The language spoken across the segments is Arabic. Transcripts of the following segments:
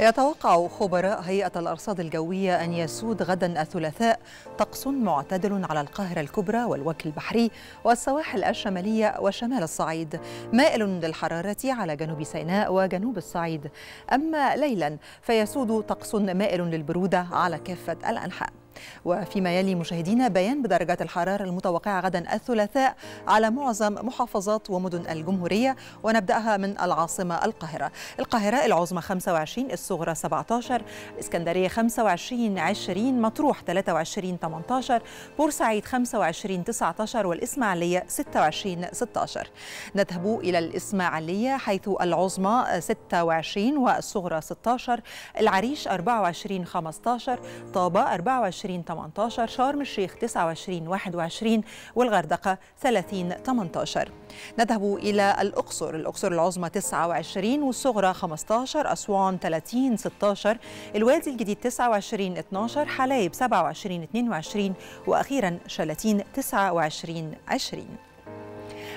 يتوقع خبراء هيئة الأرصاد الجوية أن يسود غدا الثلاثاء طقس معتدل على القاهرة الكبرى والوجه البحري والسواحل الشمالية وشمال الصعيد. مائل للحرارة على جنوب سيناء وجنوب الصعيد. أما ليلا فيسود طقس مائل للبرودة على كافة الأنحاء. وفيما يلي مشاهدينا بيان بدرجات الحرارة المتوقعة غدا الثلاثاء على معظم محافظات ومدن الجمهورية ونبدأها من العاصمة القاهرة. القاهرة العظمى 25 الصغرى 17 الإسكندرية 25 20 مطروح 23 18 بورسعيد 25 19 والإسماعيلية 26 16 نذهب إلى الإسماعيلية حيث العظمى 26 والصغرى 16 العريش 24 15 طابة 24 20 18 شرم الشيخ 29 21 والغردقة 30 18 نذهب إلى الأقصر. الأقصر العظمى 29 والصغرى 15 أسوان 30 16 الوادي الجديد 29 12 حلايب 27 22 وأخيرا شلاتين 29 20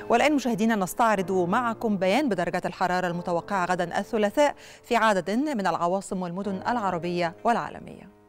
والآن مشاهدينا نستعرض معكم بيان بدرجات الحرارة المتوقعة غدا الثلاثاء في عدد من العواصم والمدن العربية والعالمية.